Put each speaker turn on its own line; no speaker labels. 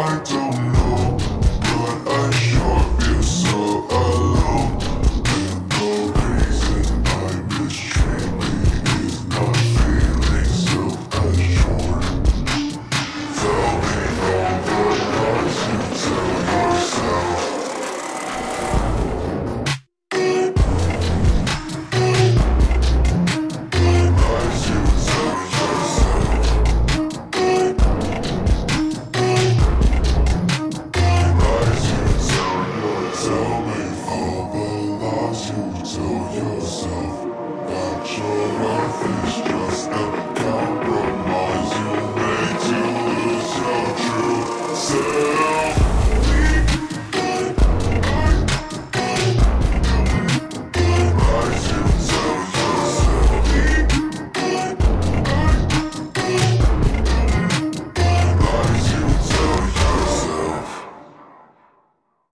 to you tell yourself that you're worthy.